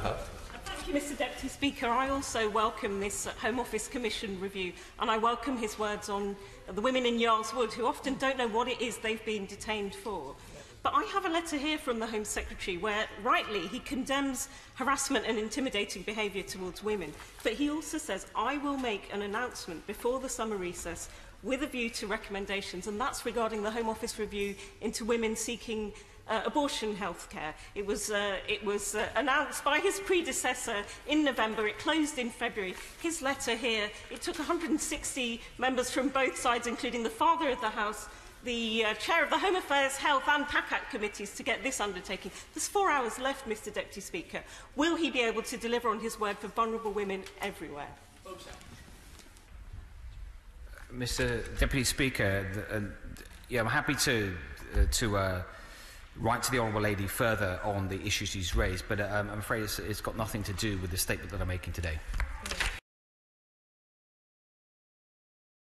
Thank you, Mr Deputy Speaker. I also welcome this uh, Home Office Commission review and I welcome his words on the women in Yarls Wood who often don't know what it is they've been detained for. But I have a letter here from the Home Secretary where, rightly, he condemns harassment and intimidating behaviour towards women. But he also says, I will make an announcement before the summer recess with a view to recommendations, and that's regarding the Home Office review into women seeking uh, abortion healthcare. It was, uh, it was uh, announced by his predecessor in November. It closed in February. His letter here, it took 160 members from both sides, including the father of the House, the uh, chair of the Home Affairs, Health and PACAC committees to get this undertaking. There's four hours left, Mr Deputy Speaker. Will he be able to deliver on his word for vulnerable women everywhere? Mr Deputy Speaker, th uh, yeah, I'm happy to, uh, to uh, right to the Honourable Lady further on the issues she's raised, but um, I'm afraid it's, it's got nothing to do with the statement that I'm making today.